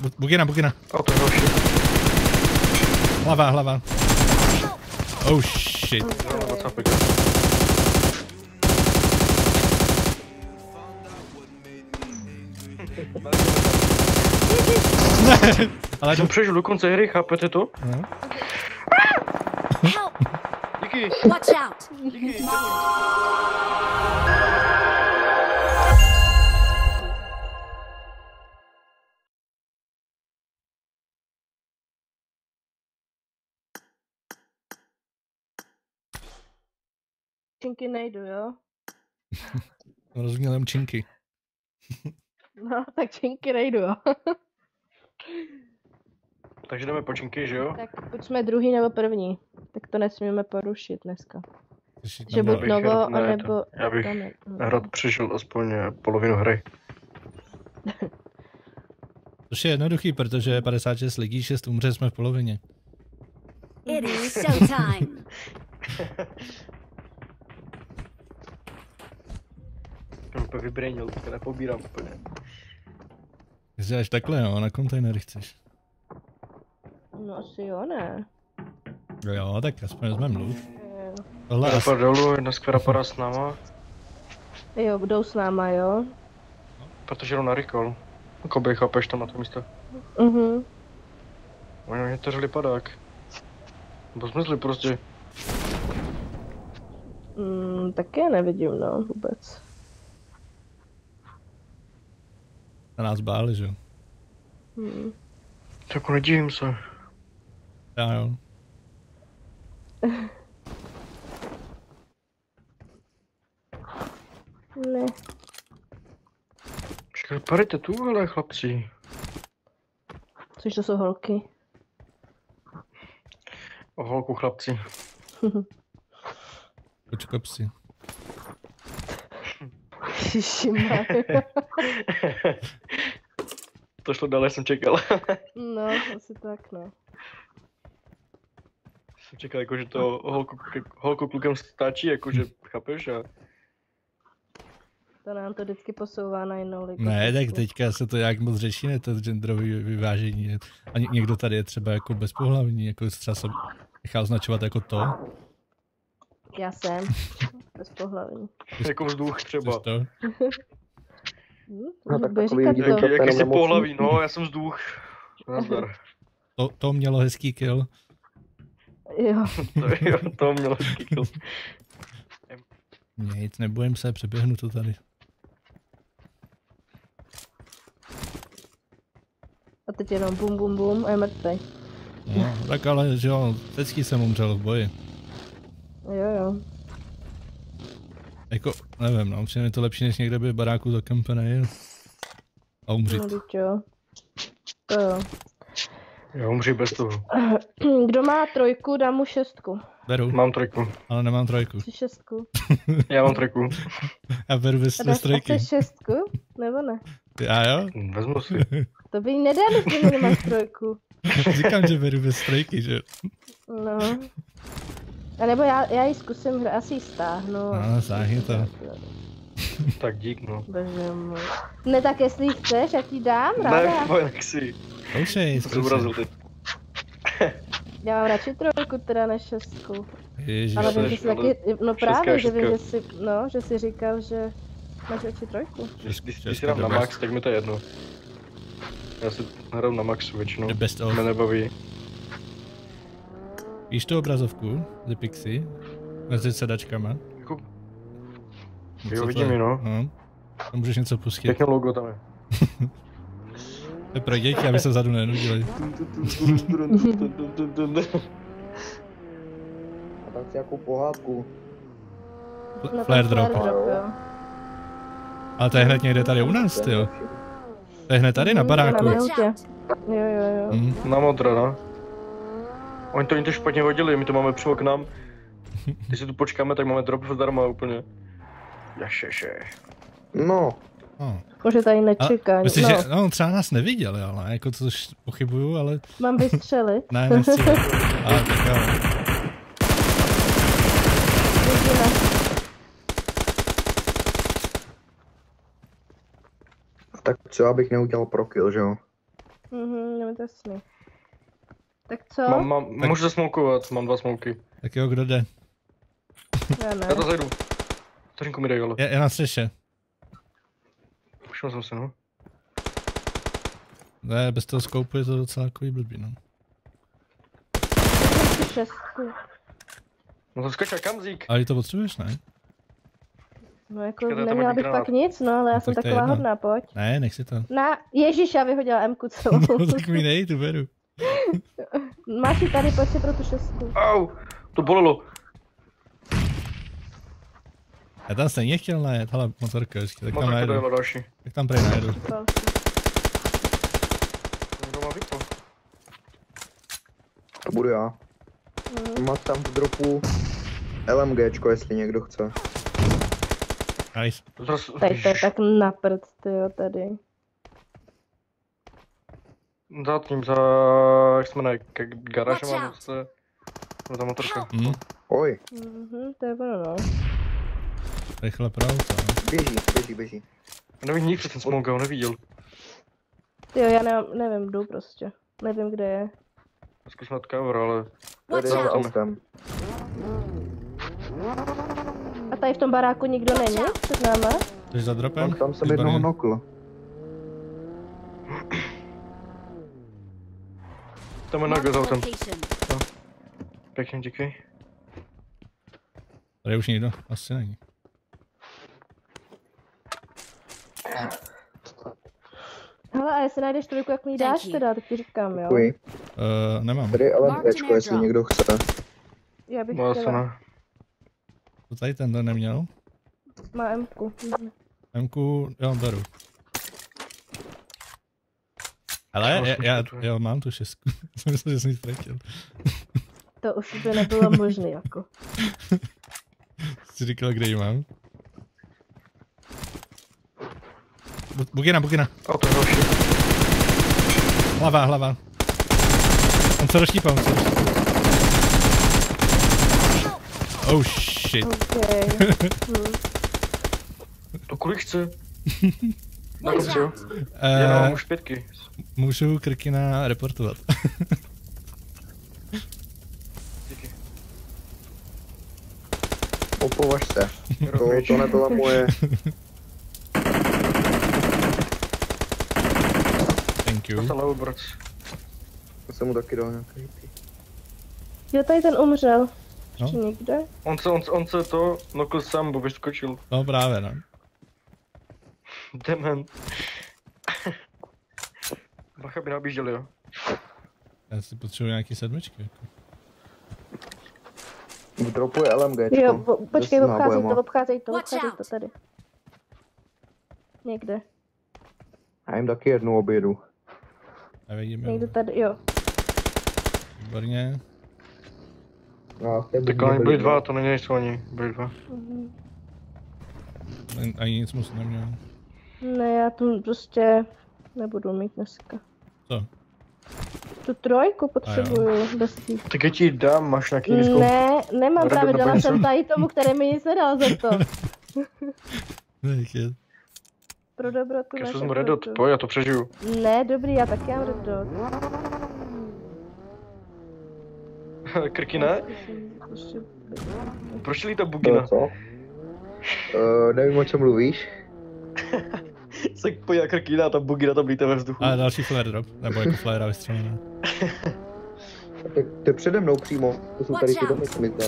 Bu- Bugina, bugina. To je další. Hlava, hlava. Oh shit. Ale Jsem přežil do konce hry, chápete to? no. Help! Díky. Watch out! Díky. Činky nejdu, jo? rozuměl jen činky. No, tak činky nejdu, jo? Takže jdeme počinky, že jo? tak buď jsme druhý nebo první. Tak to nesmíme porušit dneska. Že buď novo, rád- ne, anebo... to- já bych tam je- Hrad přežil aspoň polovinu hry. Což je jednoduchý, protože je 56 lidí, 6 umře, jsme v polovině. It is showtime! Úplně vybrainil, to nepobírám úplně. Až takhle, no, na kontejnery chceš. No asi jo, ne. No jo, tak aspoň jsme mluv. Jo. Tohle asi, Skvěra dolů, jedna skvěra para s náma, Jo, budou s náma, jo? protože jdou na recall. Koby, chápeš tam na to místo. Mhm. Oni mě teřili padák. Nebo zmizli prostě. Mm, taky je nevidím, no, vůbec. Na nás báli, že jo. Hmm. Tak nedivím se. Já jo. Ne. Počkej, parejte tu, hele chlapci. Což to jsou holky. O holku chlapci. Počkop si. To šlo dál, já jsem čekal. No, asi tak, no. jsem čekal, jako, že to holku, holku klukem stáčí, jakože, chápeš? A To nám to vždycky posouvá na jinou ligu. Ne, tak teďka se to jak moc řeší, ne, to genderové vyvážení. A ně- někdo tady je třeba jako bezpohlavní, jako třeba se nechá označovat jako to. Já jsem. Bez pohlavní. jako vzduch třeba. To. Hm? No, tak takový říkat to. Jak, jaký jsi pohlaví, no, já jsem vzduch. Nazdar. to. To mělo hezký kill. Jo. To, jo, to mělo hezký kill. Nic, nebojím se, přeběhnu to tady. A teď jenom bum bum bum a je mrtvej. No, tak ale, že jo, vždycky jsem umřel v boji. Jo, jo. Jako, nevím, no, přijde mi to lepší, než někde by v baráku zakampený a umřít. No, jo. To jo. Já umři bez toho. Kdo má trojku, dám mu šestku. Beru, Mám trojku. ale nemám trojku. Chci šestku. Já mám trojku. Já beru bez, A bez dáš trojky. asi šestku? Nebo ne? Já jo? Vezmu si. To by jí nedali, že nemáš trojku. Říkám, že beru bez trojky, že jo. No. A nebo já, já ji zkusím asi ji stáhnu. No, sáhni to. Tak dík, no. Bože můj. Ne, tak jestli chceš, jak ti dám, Ne, ráda. Zkoušej, Jsem se urazil zkoušej. teď. Já mám radši trojku teda než šestku. Ježiš, Ale vím, že jsi taky, no šestka právě, že vím, že jsi, no, že jsi říkal, že máš radši trojku. Když, si dám na max, tak mi to je jedno. Já si hraju na maxu většinou. Mě nebaví. Víš tu obrazovku ze Pixie? Mezi sedačkama? Jako, Jo, co to vidím ji, no. no. Tam můžeš něco pustit. pěkné logo tam je. To je pro děti, aby se vzadu nenudili. A tam si jakou pohádku. Fl- No, Flare ten drop. Ale to je hned někde tady u nás, ty jo. To je hned tady na baráku. Jo, jo, jo. Hm. Na modro, no. Oni to, oni to špatně hodili, my to máme přímo k nám. Když si tu počkáme, tak máme drop zdarma úplně. Jašeše. No, No. Může tady nečeká. Myslím, no, že no, třeba nás neviděli, ale jako to už pochybuju, ale mám vystřelit. ne, nechci. Ale tak jo. Vidíme. tak co abych neudělal pro kill, že jo? Mhm, no to jasný. Tak co? Mám, mám, můžu zasmoukovat, mám dva smouky. Tak jo, kdo jde? Já ne. Já to zajdu. Vteřinku mi dej, ale. Je, je na střeše. Všiml jsem se, no. Ne, bez toho skoupu je to docela takový blbý, no. No to skočil kamzík. Ale to potřebuješ, ne? No jako Počkejte, neměla bych pak nic, no ale já No, jsem tak taková hodná, pojď. Ne, nech si to. Na, ježiš, já vyhodila Mku celou. No tak mi dej, tu beru. Máš ji tady, pojď si pro tu šestku. Au, to bolelo. Já tam stejně chtěl najet, hele, motorka, ještě, tak tam Motorka najedu. dojela další. Tak tam prej najedu. Někdo má vypo. To budu já. jsem. Mám tam v dropu LMGčko, jestli někdo chce. Nice. Zas, Tady to je tak na prd, tyjo, tady. Za tím, za, jak se jmenuje, k Watch out. se, no ta motorka. Hm, Oj, Mhm, to je ono, no. rychle pro auto. no. běží, běží, běží. Před ten smoke, ho neviděl. Tyjo, já nemám, nevím, jdu prostě. Nevím, kde je. Zkusím dát cover, ale Watch Tady za out! autem. A tady v tom baráku nikdo není před náma? Jsi za dropem? Tam, tam jsem jednoho nokl. Tam je nagle za autem. Pěkně, díky. Tady už nikdo, asi není. Hele, a jestli najdeš trojku, jak mi dáš teda, tak ti říkám, jo. Děkuji. Uh, nemám. Tady Martin LMGčko, jestli někdo chce. Já bych asi chtěla. ne. To tady ten neměl. Má Mku. Mhm. Mku, jo, beru. Ale Já já, já, mám tu šestku. jsem myslel, že jsem ji ztratil. To už by nebylo možné, jako. Jsi říkal, kde ji mám. Bu- Bugina, Bugina. Auto je další. Hlava, hlava. On se rozštípal, on se rozštípal. Oh shit. Okay. Hm. To kolik chce? Na konci, jo? out! Já mám Uh, už pětky. Můžu Krkina reportovat. Díky. Opovaž se. To, to nebyla moje... Thank you. Dostal level brac. To jsem mu taky dal nějaký ty. Jo, tady ten umřel. No. Ještě někde? On se, on, se- on se to nokl sám, bo vyskočil. No právě, no. Demen. Bacha by nabížel, jo. Já si potřebuji nějaký sedmičky. Jako. V dropu je LMGčko. Jo, po, počkej, obcházej to, obcházej to, obcházej to tady. Někde, Já jim taky jednu obědu. Nevidím, někde jo. tady, jo. Výborně. No, Tak oni byli dva, to není nejsou ani. Byli dva. Mhm. Ani- Ani nic moc neměl. Ne, já tu prostě nebudu mít dneska. Co? Tu trojku potřebuju tý. Tak já ti dám, máš nějaký nízkou. Ne, nemám Red právě, dala jsem tady tomu, který mi nic nedal za to. Je? Pro dobrotu Já jsem tak Red Dot, proto. pojď, já to přežiju. Ne, dobrý, já taky mám Red Dot. Krky ne? Prostě- Proč To bugina? co? Uh, nevím, o čem mluvíš. Tak pojď, krky ne, ta bugina tam lítá ve vzduchu. A další flare drop, nebo jako flare'a vystřelená. To, to je přede mnou přímo. To jsou tady ty domy, co mi zdá.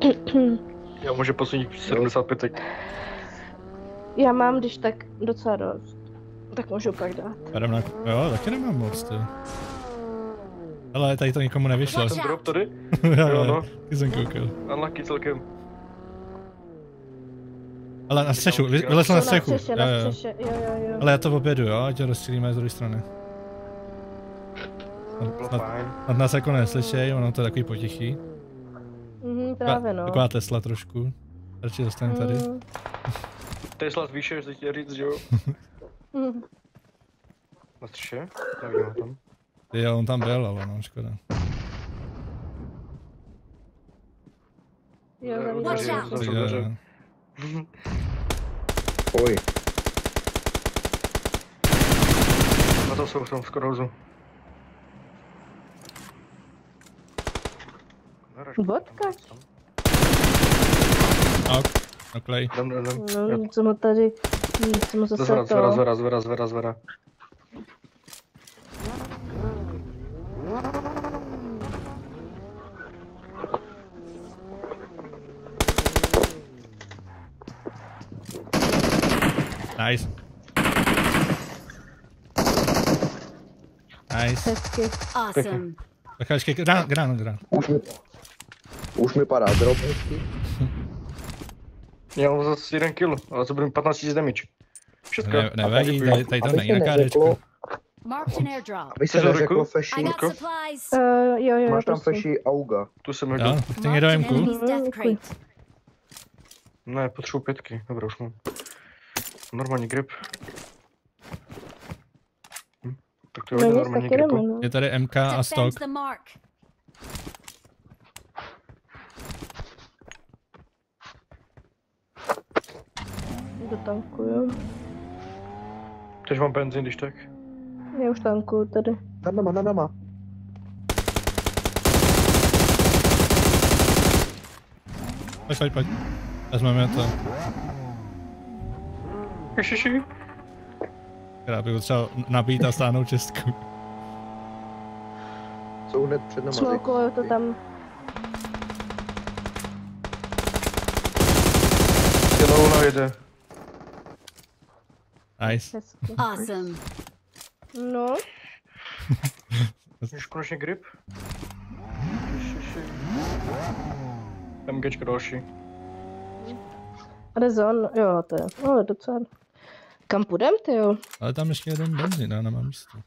Já můžu posledních 75. Já mám, když tak docela dost. Tak můžu pak dát. Jdem na... Jo, taky nemám moc, ty. Ale tady to nikomu nevyšlo. Ten drop tady? jo, no. taky jsem koukal. Unlucky celkem. Ale na střechu, vy- vylez na Na střechu. střeše, Jo, na jo. střeše, jo, jo, jo. Ale já to obědu, jo, ať ho rozstřílíme z druhé strany. Snad nás jako neslyšej, ono to je takový potichý. Mhm, právě no. Taková Tesla trošku. Radši zostane tady. Mm, Tesla z výše, chci chtěl říct, že jo? mm. Na střeše? Nevidím ho tam. Jo, on tam byl, ale no, škoda. Jo, Watch Oj, Na to jsou tam skoro hozu. Vodka? Ok, oklej. Jdem, jdem, jdem. No, co mu tady, co mu zase Zvera, zvera, to. zvera, zvera, zvera, zvera. Nice. Nice. Hezky. Awesome. Ještě grán, grán, grán. Už mi, už mi padá drop hezky. Já mám zase jeden kill, ale to bude mít 15 000 damage. Všetko. Ne, nevadí, tady, tady to Aby není se na kárečku. neřeklo, Marked an airdrop. aby se neřeklo feši, got Ruko? supplies. Uh, jo, jo, máš tam feši auga. Tu jsem Jo, hodil. chce někdo Marked an Mku? enemy's death crate. Ne, potřebuji pětky. Dobrá, už mám. Normální grip. Hm. Tak to je No nic, normální jdeme, gripu. no. Je tady MK a stok. Dotankuju. Teď mám benzín, když tak. Já už tankuju tady. Nad nama, nad nama. Pojď, pojď, pojď. Vezmeme to. Já bych potřeboval nabít a stáhnout čestku. Jsou hned před nama. Smolkuju to tam. Yellow najde. Nice. Hezky. Awesome. No, Už konečně grip. MGčka další. rezon, jo, to je, ale docela. Kam půjdem, ty jo? Ale tam ještě jeden benzín, já nemám místo.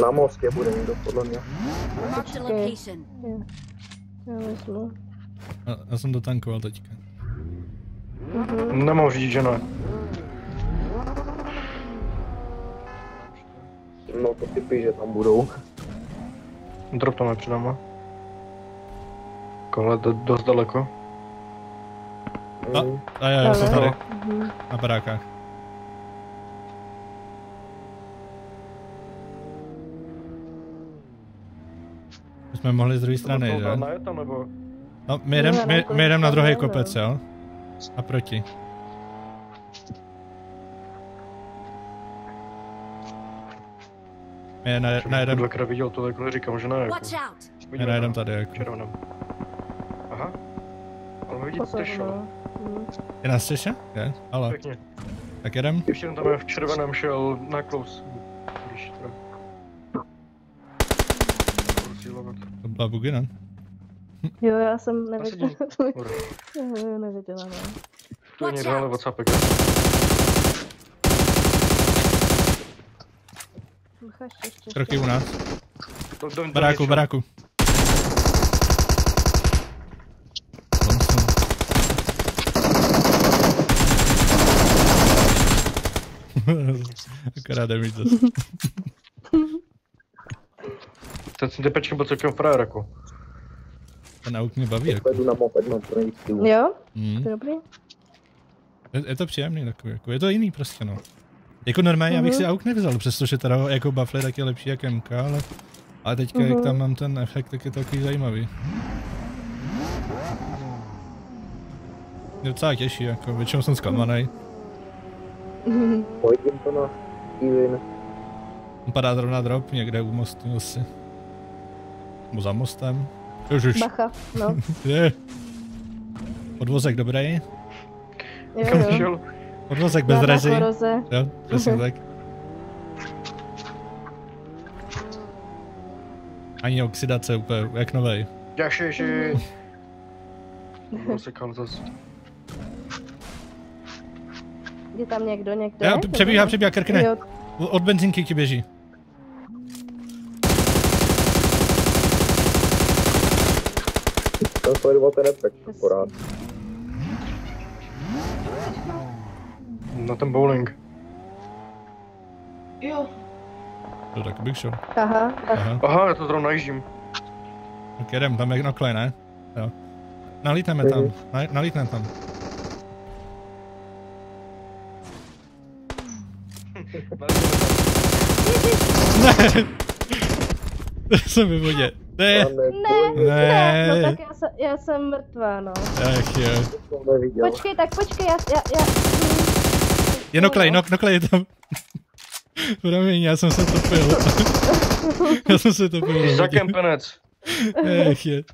Na mostě bude někdo, podle mě. Okay. Já vezmu. Já, já jsem dotankoval teďka. Mhm. Nemám říct, že ne. No to typy, že tam budou. Drop tam je před náma. Kohle do, dost daleko. A, a jo, jo, jsou tady. Mhm. Na barákách. Jsme mohli z druhé strany, že? Nebo? No, my jdem, my, my jdem na druhý kopec, jo? A proti. My na, najedem, dvakrát viděl to takhle, říkám, že ne. Jako. Watch out. my najedem tady, jako. Červeném. Aha. Ale my vidíte Pozor, tešo. no. Je na střeše? Je? Ale, Pěkně. tak jedem? Ještě jenom tam je v červeném šel na close. Když to... Cílovat. To byla bugina. Jo, já jsem nevěděla. Nevěděla, no. Tu je někdo na out. WhatsAppek. Kroky u nás. Do, do, do Baráku, baráku. Akorát jde mít zase. Ten si tepečky byl celkem frajer jako. Ten auk mě baví. Jako. Pojedu na moped, mám stylu. Jo, Mm. to je dobrý. Je, je, to příjemný takový, jako, je to jiný prostě no. Jako normálně, já bych si auk nevzal, přestože teda jako Buffler tak je lepší jak MK, ale, ale teďka jak Mhm. tam mám ten efekt, tak je to takový zajímavý. Mě docela těší, jako většinou jsem zklamaný. Pojedím to na Steven. Padá zrovna drop někde u mostu asi. Nebo za mostem. Ježiš, Bacha, no. je. Podvozek dobrý. Jo, jo. Podvozek bez rezi. Jo, přesně tak. Ani oxidace úplně, jak novej. Jašiši. Rozsekal zase. Je tam někdo, někdo? Já, přebíhá, přebíhá, krkne. Jo, Od benzinky ti běží. Tam sledoval ten efekt, akorát. Na ten bowling. To tak bych šel. aha, tak Aha, Aha, já to zrovna najíždím. tak jedem, tam je nokle, ne? Jo. Nalítneme tam, na, nalítneme tam. Ne! Jsem ve vodě. Ne! Ne, bože, ne, Ne. No já, se, já jsem mrtvá, no. Ach jo. Počkej, tak počkej, já, já, já... Je noklej, nok, noklej je tam. Promiň, já jsem se topil. já jsem se topil. Za kempenec. Ach je.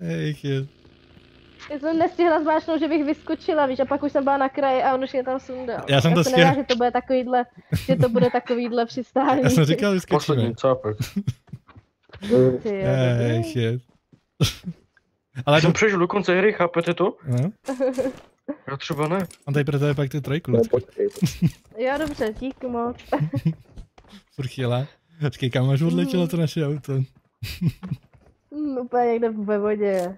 Ach je. Já jsem nestihla zvážnout, že bych vyskočila, víš, a pak už jsem byla na kraji a on už mě tam sundal. Já jsem to stihl- že to bude takovýhle, že to bude takovýhle přistání. Já jsem říkal, vyskočíme. Poslední cápek. Ty jo, Ach je. Ale Já jsem přežil do konce hry, chápete to? no, Já třeba ne. on tady pro tebe pak tu trojku, No, jo, dobře, díky moc. Furt chtěla. Počkej, kam až odletělo to naše auto? Hm, úplně někde ve vodě.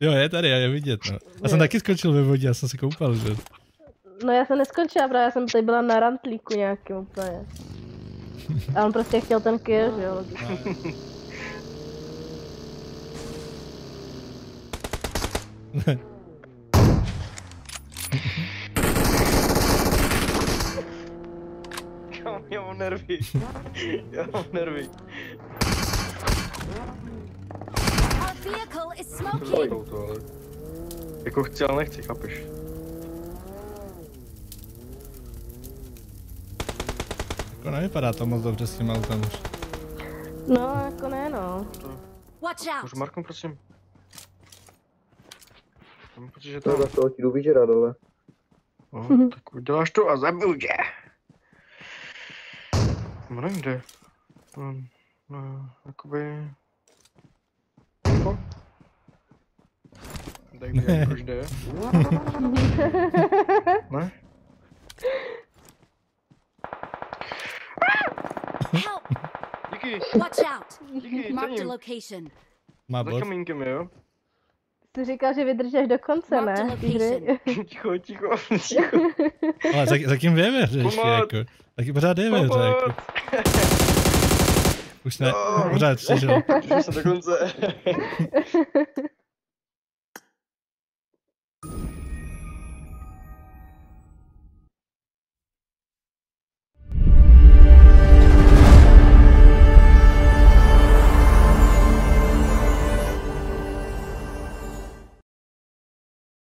Jo, je tady, je vidět, no. Já jsem taky skočil ve vodě, já jsem se koupal, že? No já jsem neskončila, právě já jsem tady byla na rantlíku nějakým úplně. A on prostě chtěl ten kill, že jo, Já, mám nervy. Já mám nervy. To, ale... Jako chci, ale nechci, chápeš? Jako nevypadá to moc dobře s tím autem už. No, jako ne, no. Watch out. Můžu Markom, prosím? Mám pocit, že To tam... toho ti jdu vyžrat, ale. No, tak uděláš to a zabiju tě. No nevím kde. No, no, jakoby... Info? Dej mi, jak už jde. Ne? Díky, Watch out. díky, Marked a cením. location. Má Za kamínkem, jo? Jsi říkal, že vydržíš do konce, the ne? ty. Ticho, ticho, ticho. Ale za, kým věvěř ještě, Pomoc. jako. Taky pořád věvěř, Pomoc. jako. Už ne, No. pořád přežil. Přišel jsem do konce.